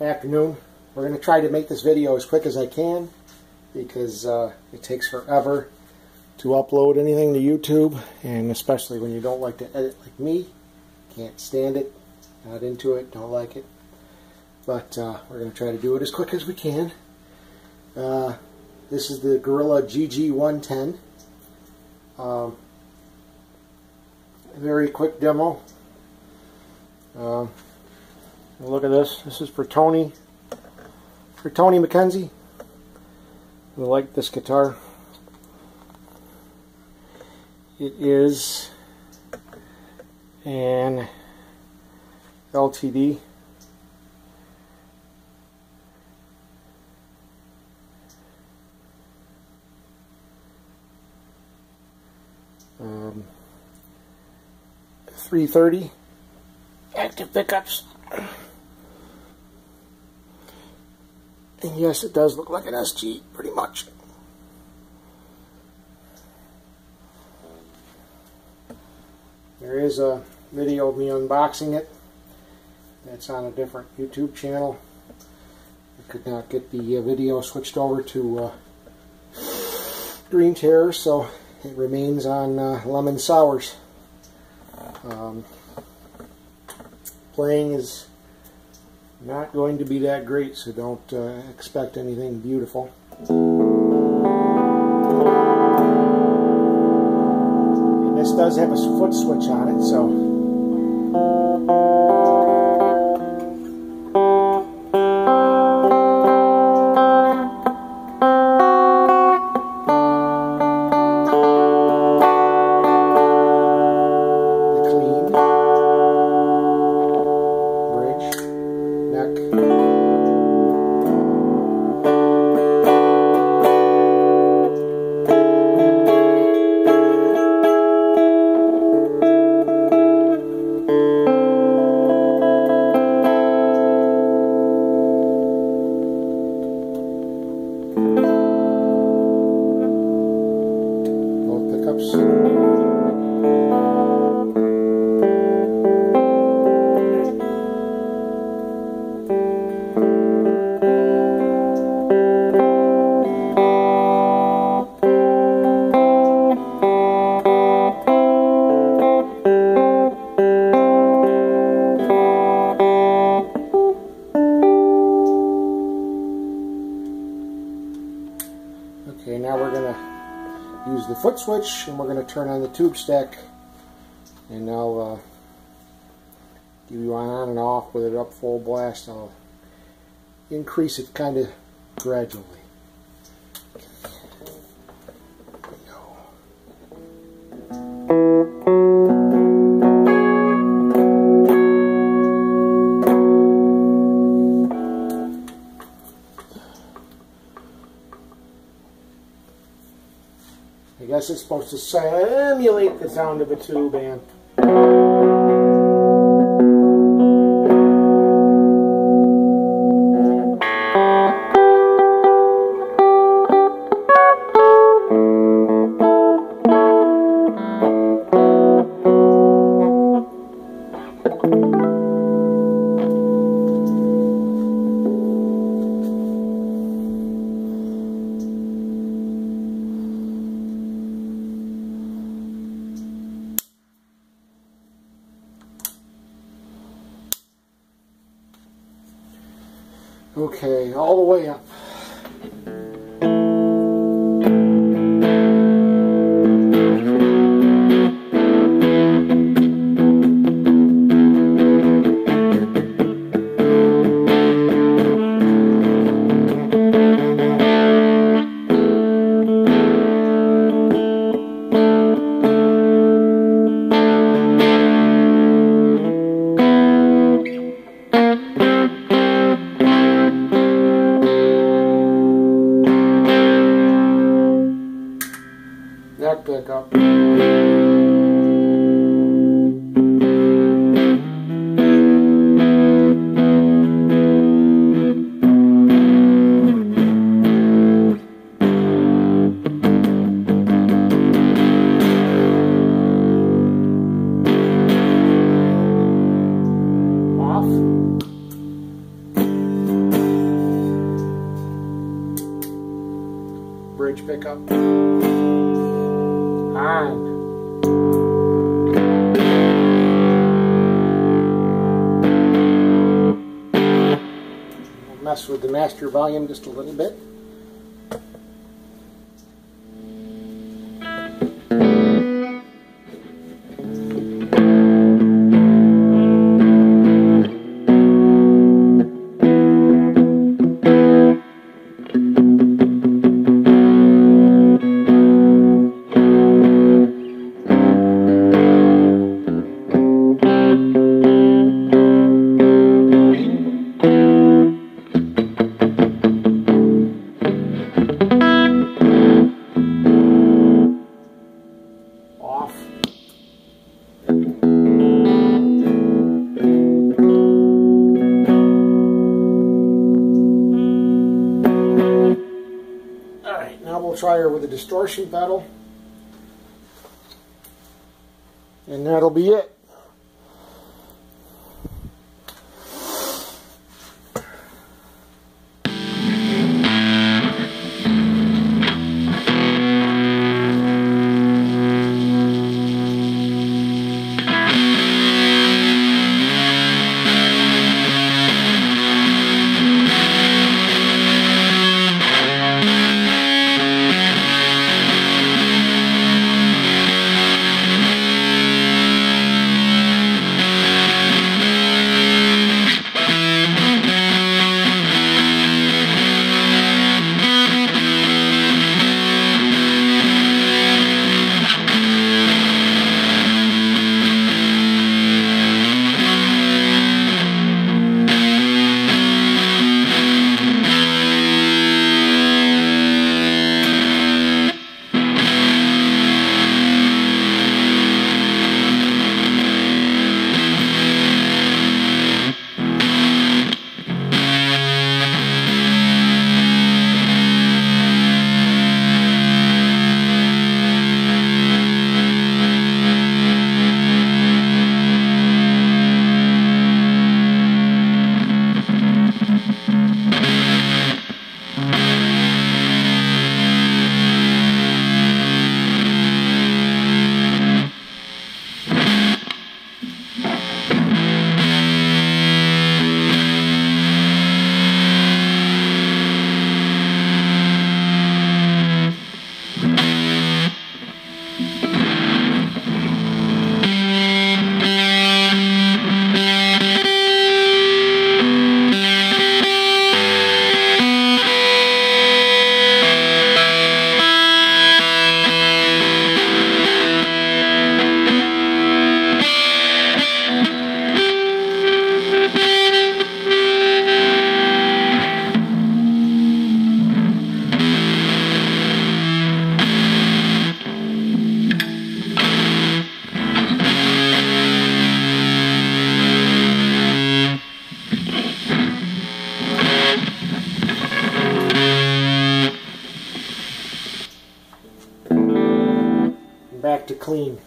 afternoon. We're going to try to make this video as quick as I can because uh, it takes forever to upload anything to YouTube and especially when you don't like to edit like me. Can't stand it, not into it, don't like it. But uh, we're going to try to do it as quick as we can. Uh, this is the Gorilla GG110. Um, very quick demo. Um, look at this. This is for Tony. For Tony McKenzie. We like this guitar. It is an LTD. Um, 330 active pickups. And yes, it does look like an SG, pretty much. There is a video of me unboxing it. That's on a different YouTube channel. I could not get the uh, video switched over to uh, Greene Terror, so it remains on uh, Lemon Sours. Um, playing is not going to be that great, so don't uh, expect anything beautiful. And this does have a foot switch on it, so use the foot switch and we're going to turn on the tube stack and I'll uh, give you on, on and off with it up full blast. I'll increase it kind of gradually. I guess it's supposed to simulate the sound of a tube amp. Okay, all the way up. up. bridge pickup. We'll mess with the master volume just a little bit. Try her with a distortion pedal. And that'll be it. Back to clean.